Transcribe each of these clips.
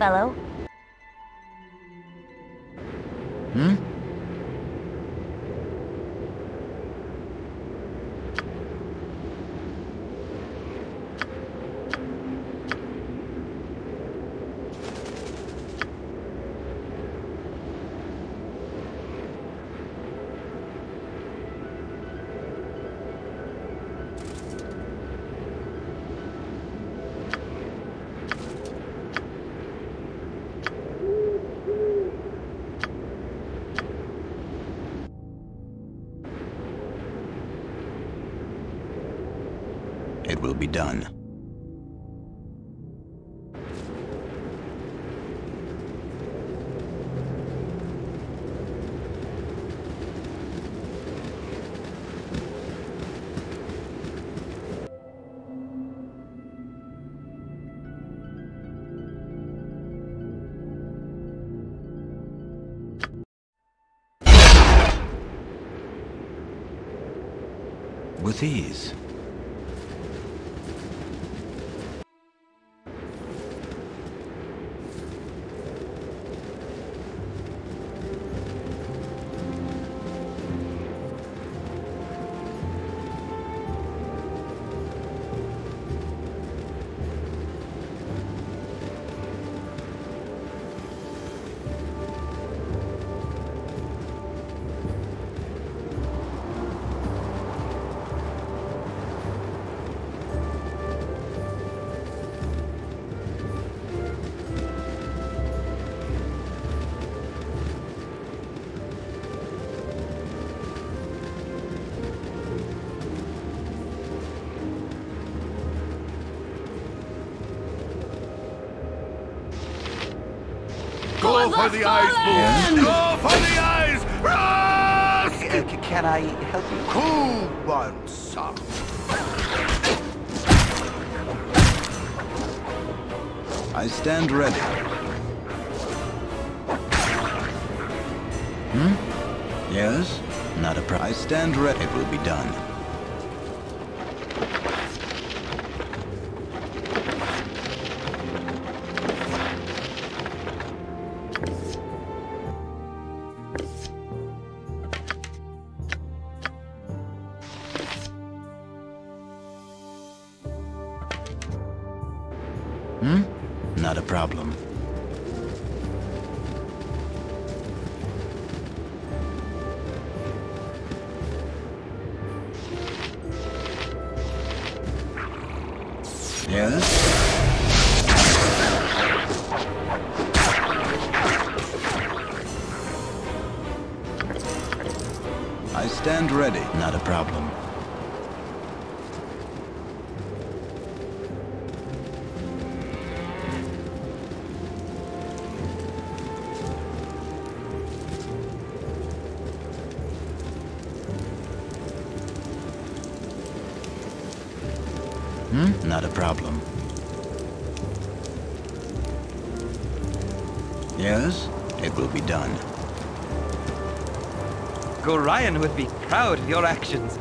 fellow. Hmm? With ease. For the eyes, Boo! Go for the eyes! Rush! Uh, can I help you? Who wants some? I stand ready. Hmm? Yes? Not a pro- I stand ready. It will be done. Not a problem. Hmm? Not a problem. Yes? It will be done. Gorion would be proud of your actions.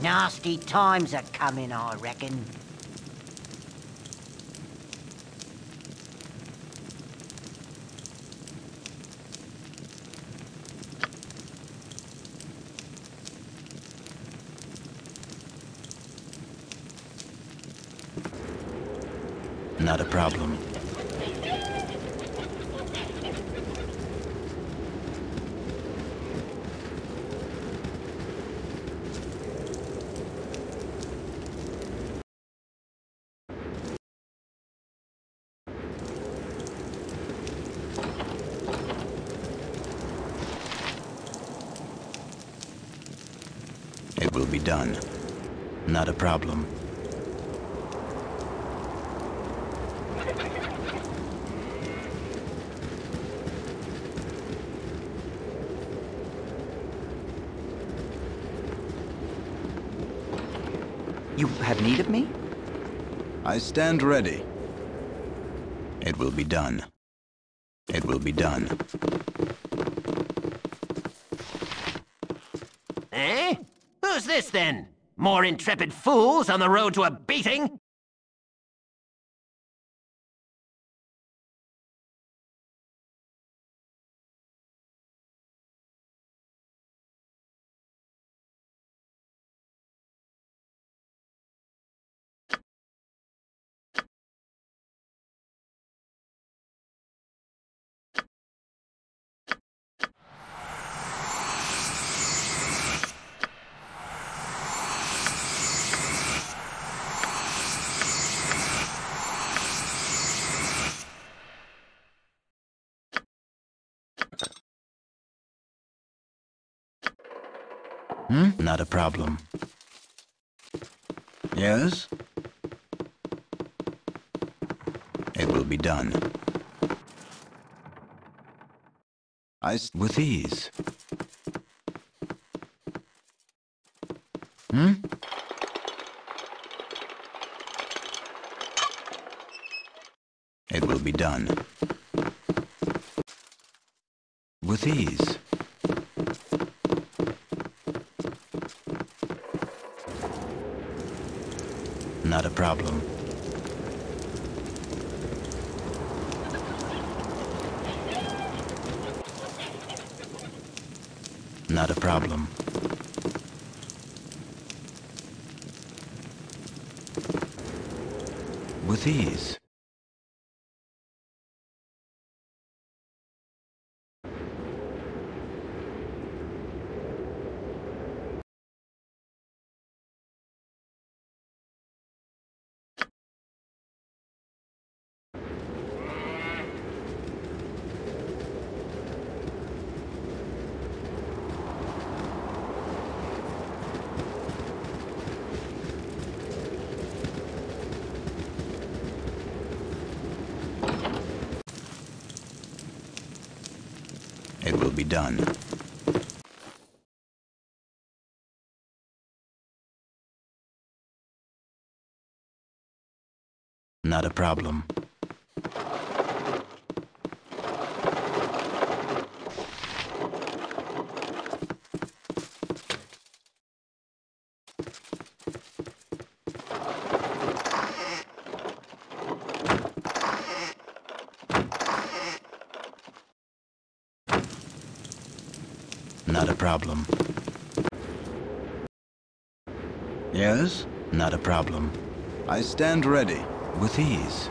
Nasty times are coming, I reckon. Not a problem. Will be done. Not a problem. You have need of me? I stand ready. It will be done. It will be done. Eh? Who's this then? More intrepid fools on the road to a beating? Hmm? Not a problem. Yes? It will be done. I with ease. Hmm? It will be done. With ease. Not a problem. Not a problem. With ease. It will be done. Not a problem. Problem. Yes? Not a problem. I stand ready, with ease.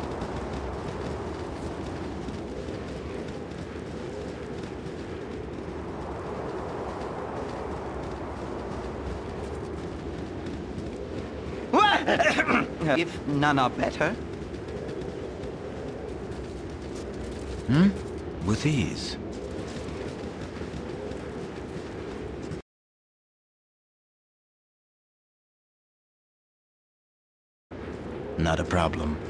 if none are better. Hmm? With ease. Not a problem.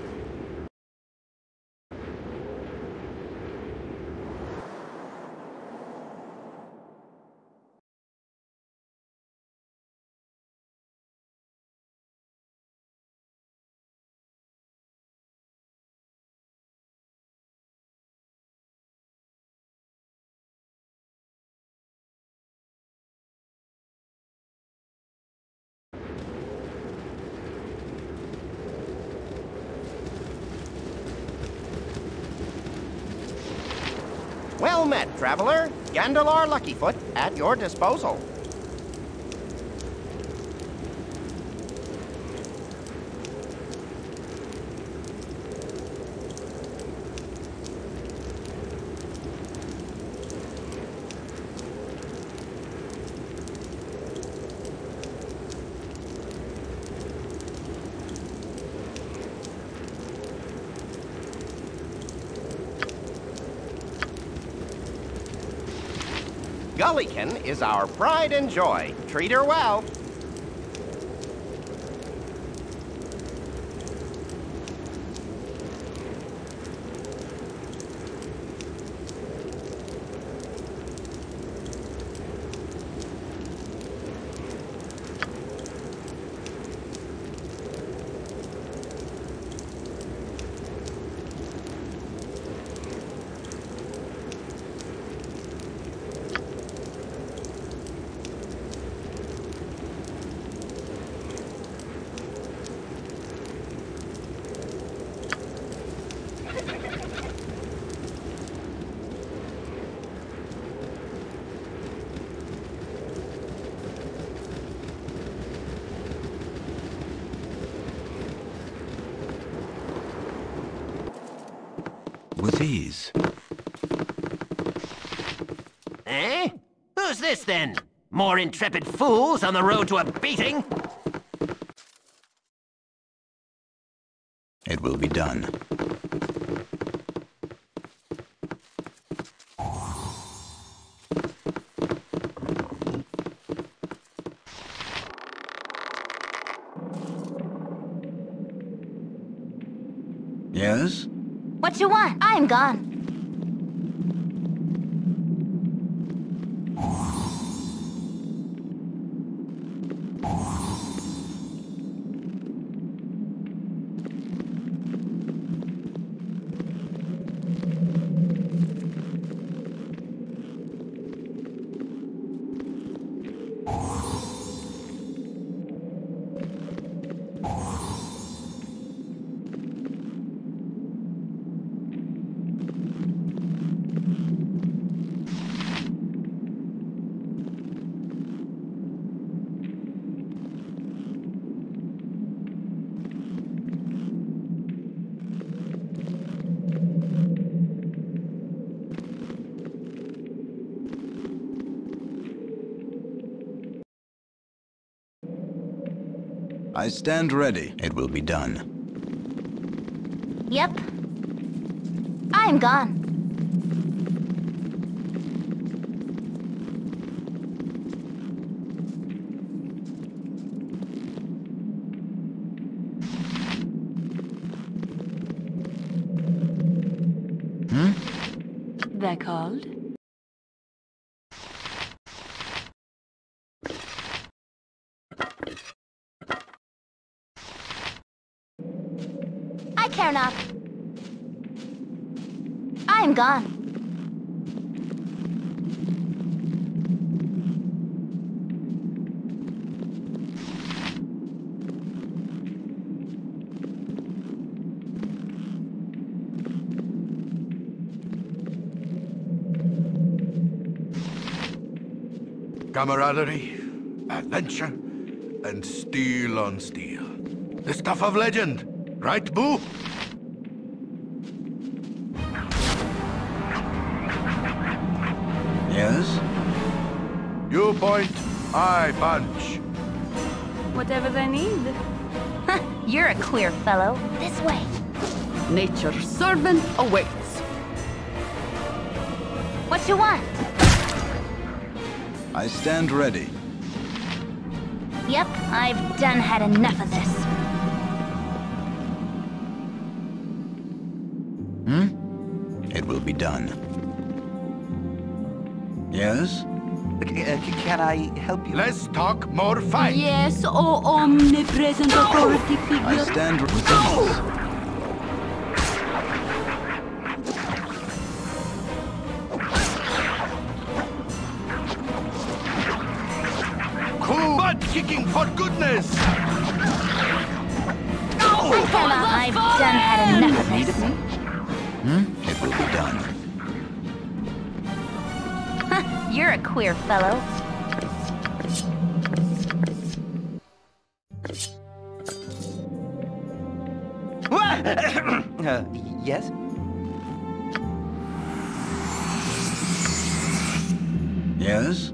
Well met, traveler. Gandolar Luckyfoot at your disposal. Is our pride and joy. Treat her well. Ease. Eh? Who's this then? More intrepid fools on the road to a beating? It will be done. Yes? What you want? I'm gone. I stand ready. It will be done. Yep. I'm gone. They're called? I care not. I'm gone. Camaraderie, adventure, and steel on steel. The stuff of legend, right, Boo? Yes? You point, I punch. Whatever they need. You're a queer fellow. This way. Nature's servant awaits. What you want? I stand ready. Yep, I've done had enough of this. Hmm? It will be done. Yes? C- uh, can I help you? Let's talk more fight. Yes, oh omnipresent authority figure. I figure. stand with ease. Cool butt kicking for goodness. I care not. I've done had enough of Need this. of me? It will be done. You're a queer fellow. Uh, yes? Yes?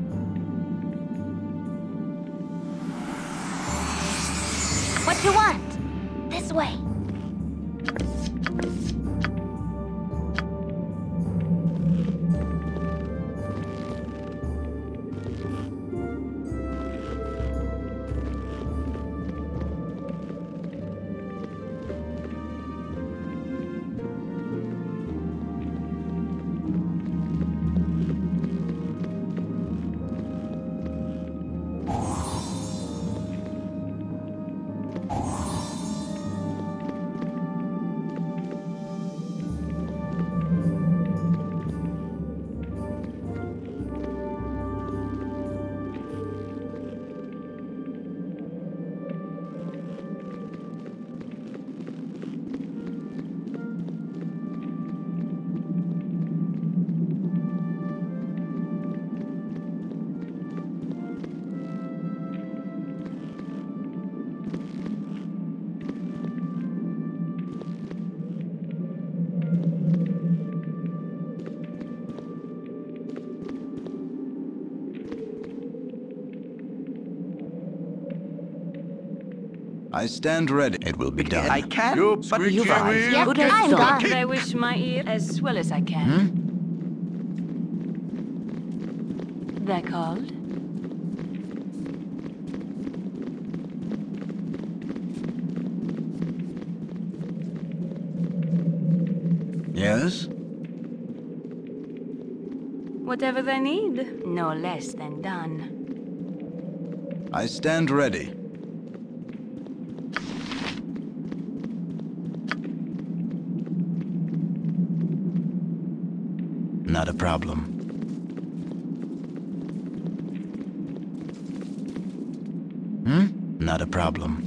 I stand ready. It will be done. I can, You but you guys... wheel. Yep, Good as I'm done. I wish my ear as well as I can. Hmm? They're called? Yes? Whatever they need, no less than done. I stand ready. Not a problem. Hmm? Not a problem.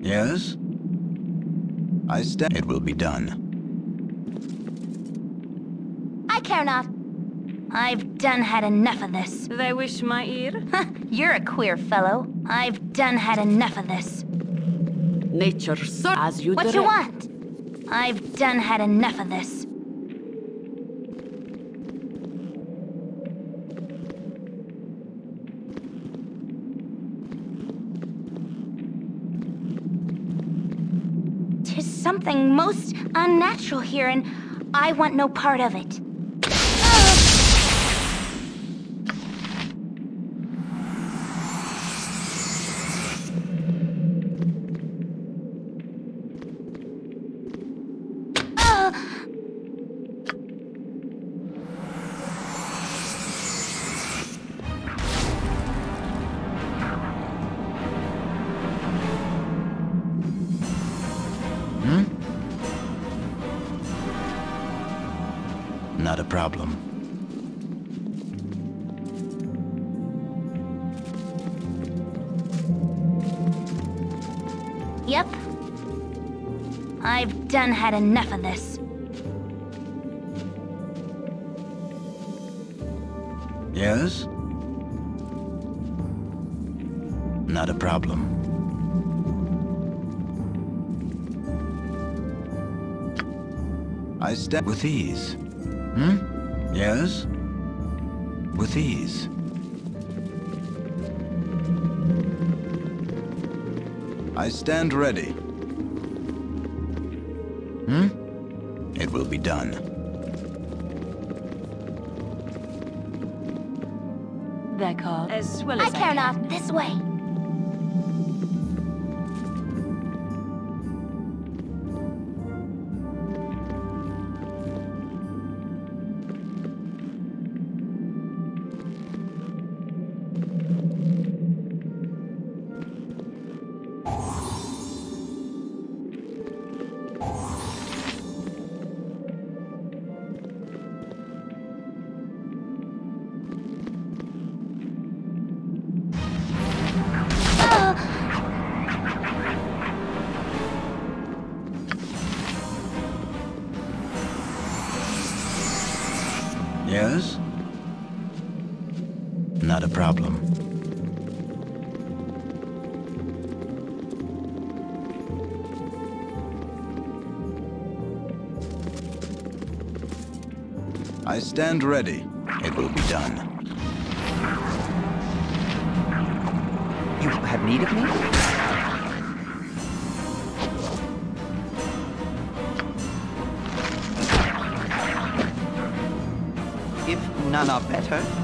Yes? I stand. It will be done. I care not. I've done had enough of this. They wish my ear? You're a queer fellow. I've done had enough of this. Nature sir, as you What you want? I've done had enough of this. Tis something most unnatural here, and I want no part of it. Had enough of this. Yes? Not a problem. I step with ease. Hmm? Yes? With ease. I stand ready. Will be done. They're called as well I as I, care can. not. This way. Problem. I stand ready. It will be done. You have need of me? If none are better,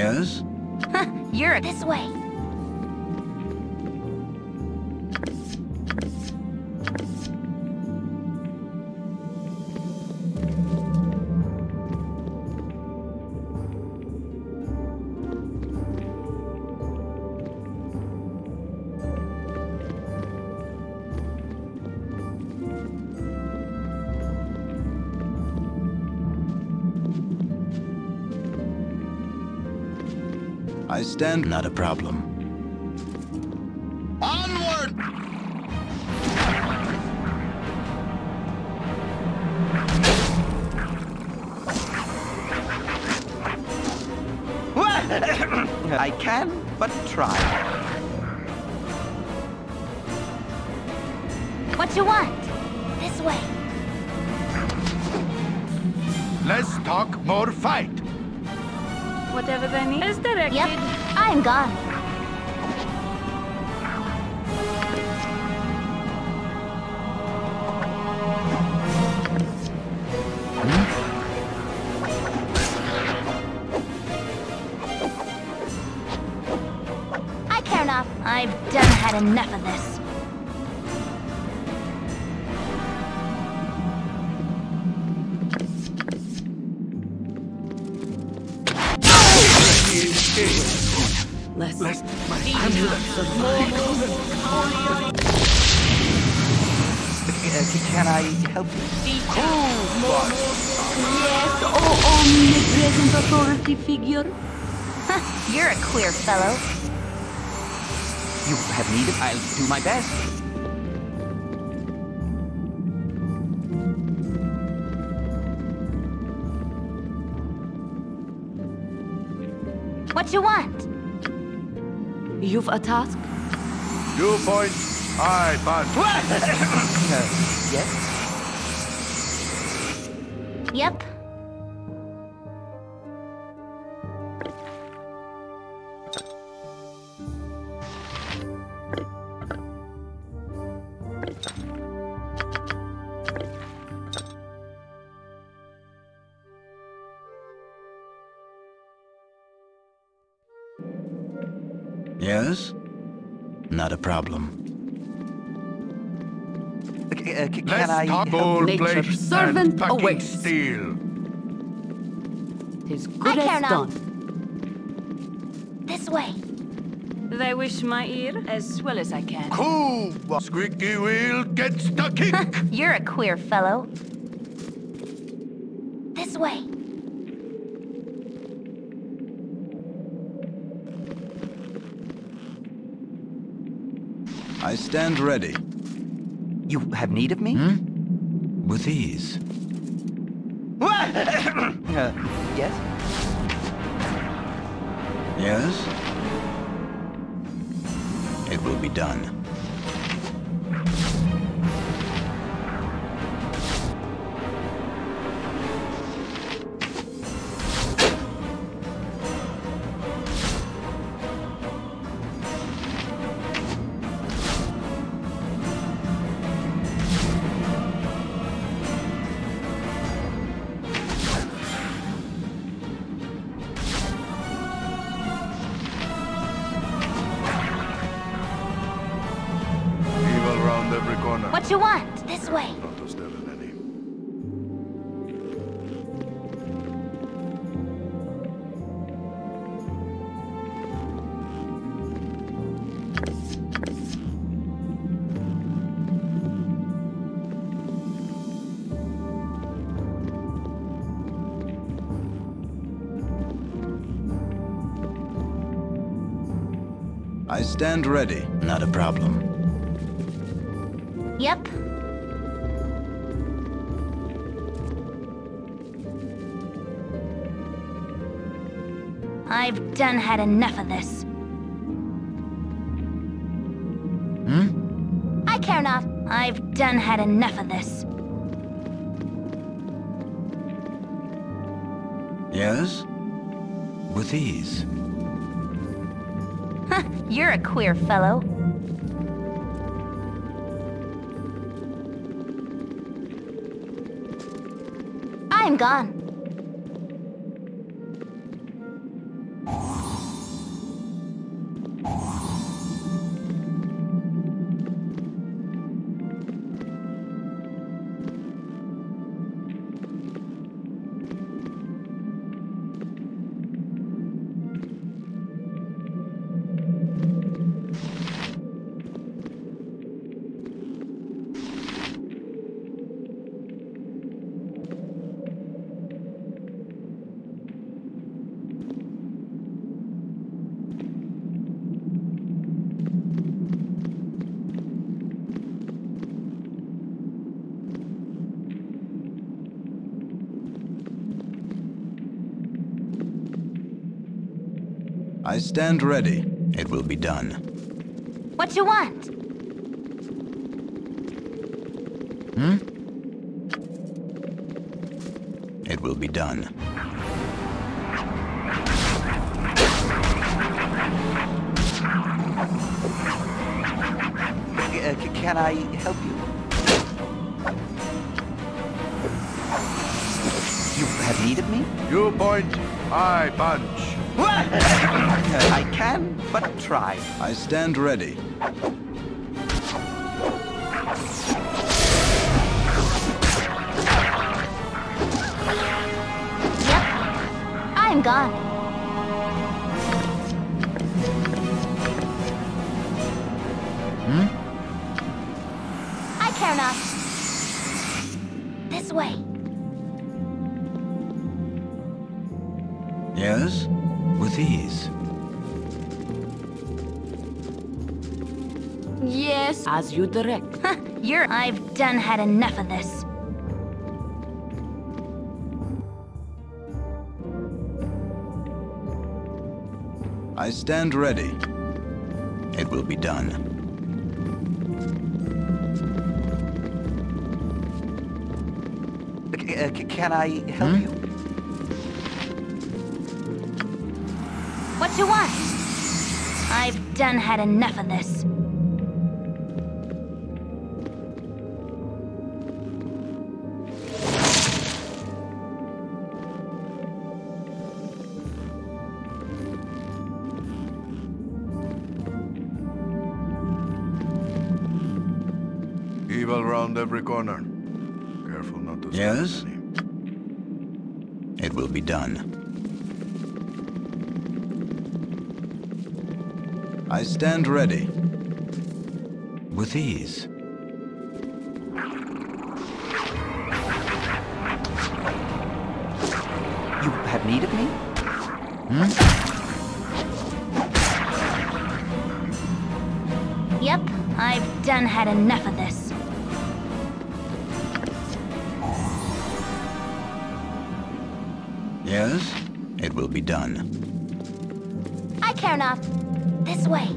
Yes? You're this way. I stand not a problem. Onward! I can but try. Yep, I'm gone. I've done had enough of this. Authority figure. You're a queer fellow. You have need of... I'll do my best. What you want? You've a task? You point, I punch. Uh, yes? Yep. Problem. Uh, c- uh, c- Less can I talk, help gold you? Nature's servant and fucking awaits. steel. Tis I good care as not. done. This way. They wish my ear as well as I can. Cool. Squeaky wheel gets the kick. You're a queer fellow. This way. I stand ready. You have need of me? Hmm? With ease. Uh, yes? Yes? It will be done. I stand ready. Not a problem. Yep. I've done had enough of this. Hmm? I care not. I've done had enough of this. Yes? With ease. You're a queer fellow. I'm gone. Stand ready. It will be done. What you want? Hmm? It will be done. Uh, can I help you? You have need of me? You point, I punch. I can, but try. I stand ready. Yep. I'm gone. As you direct. Huh, you're. I've done had enough of this. I stand ready. It will be done. C- uh, can I help you? What do you want? I've done had enough of this. Every corner. Careful not to step Yes? any. It will be done. I stand ready. With ease. You have need of me? Hmm? Yep, I've done had enough done. I care not. This way.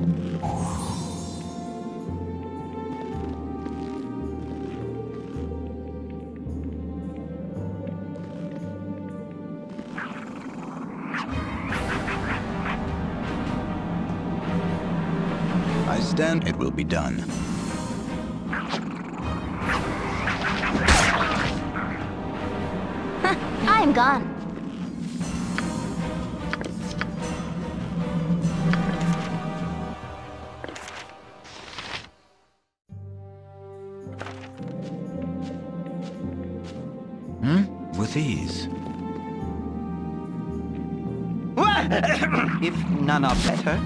I stand. It will be done. I'm gone. None are better,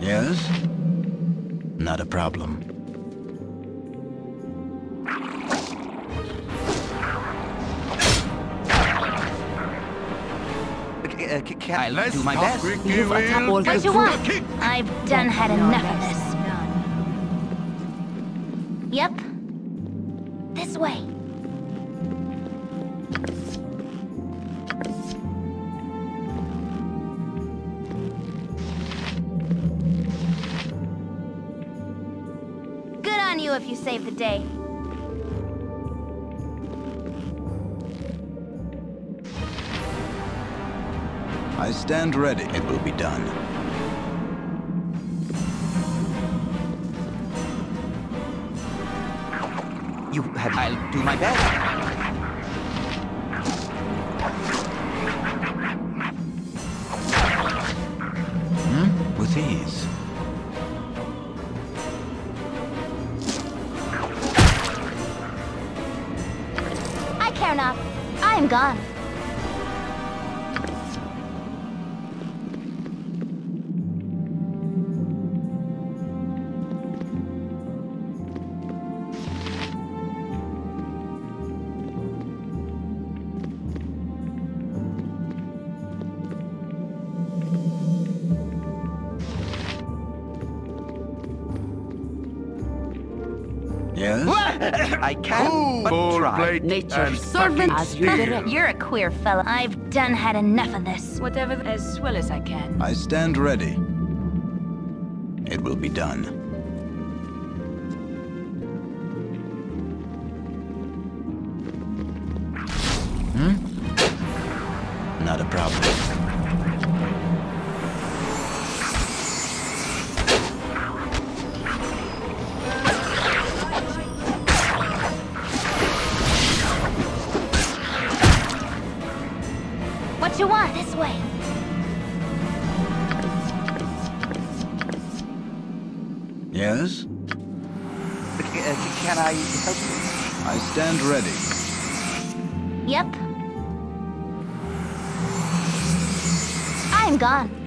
Yes? Not a problem. c- uh, c- can I Let's do my talk best? quickly, You've Will. attacked all What you want? I've done had enough of this. You save the day. I stand ready. It will be done. You have. I'll do my best. I can but Gold try. plate Nature's servant as you direct. You're a queer fella. I've done had enough of this. Whatever, as well as I can. I stand ready. It will be done. Yes? Uh, Can I help you? I stand ready. Yep. I'm gone.